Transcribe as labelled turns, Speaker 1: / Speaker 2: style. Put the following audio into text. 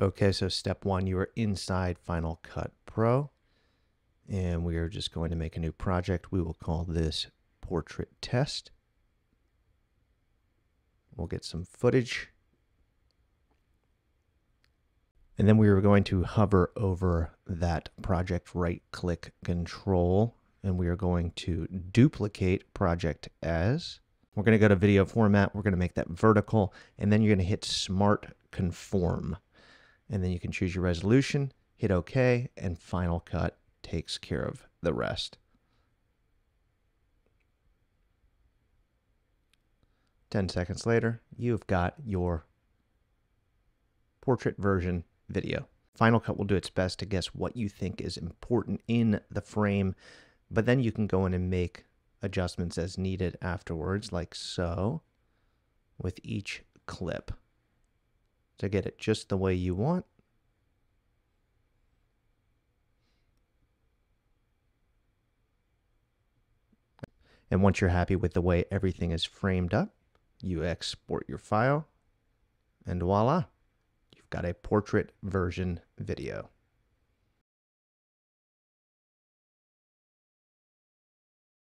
Speaker 1: Okay, so step one, you are inside Final Cut Pro. And we are just going to make a new project. We will call this Portrait Test. We'll get some footage. And then we are going to hover over that project right click control and we are going to duplicate project as. We're going to go to video format. We're going to make that vertical and then you're going to hit smart conform. And then you can choose your resolution, hit OK, and Final Cut takes care of the rest. Ten seconds later, you've got your portrait version video. Final Cut will do its best to guess what you think is important in the frame, but then you can go in and make adjustments as needed afterwards, like so, with each clip to get it just the way you want. And once you're happy with the way everything is framed up, you export your file, and voila, you've got a portrait version video.